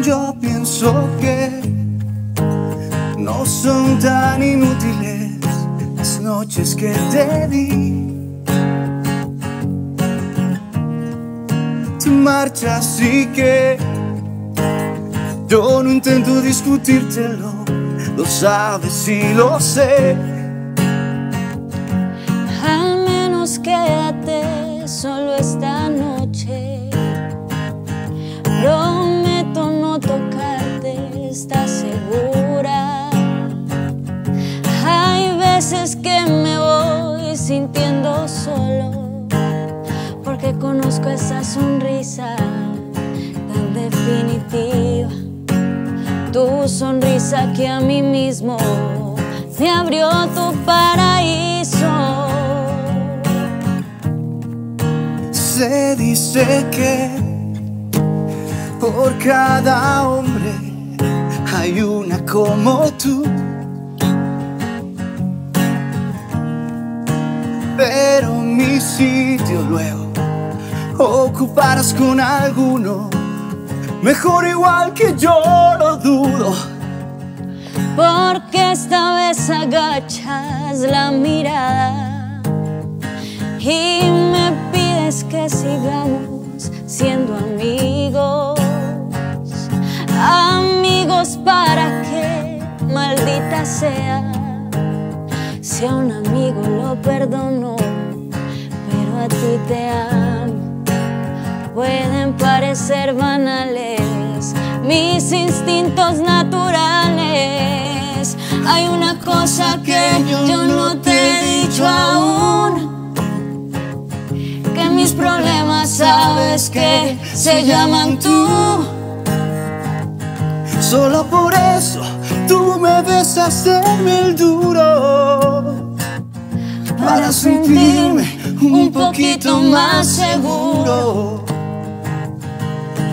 Yo pienso que no son tan inútiles las noches que te di. Te marchas y que yo no intento discutírtelo, lo sabes y lo sé. Porque conozco esa sonrisa tan definitiva. Tu sonrisa que a mí mismo me abrió tu paraíso. Se dice que por cada hombre hay una como tú. Pero mi sitio luego ocuparás con alguno. Mejor igual que yo lo dudo. Porque esta vez agachas la mirada y me pides que sigamos siendo amigos. Amigos para que, maldita sea, si a un amigo Hay una cosa que yo no te he dicho aún. Que mis problemas sabes que se llaman tú. Solo por eso tú me ves hacerme el duro. Para sentirme un poquito más seguro.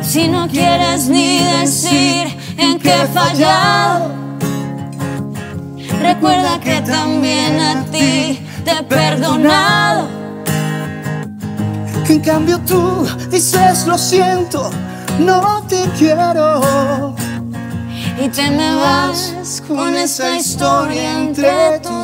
Si no quieres ni decir en qué he fallado, recuerda que también a ti te he perdonado. Que en cambio tú dices lo siento, no te quiero. Y te me vas con esta historia entre tus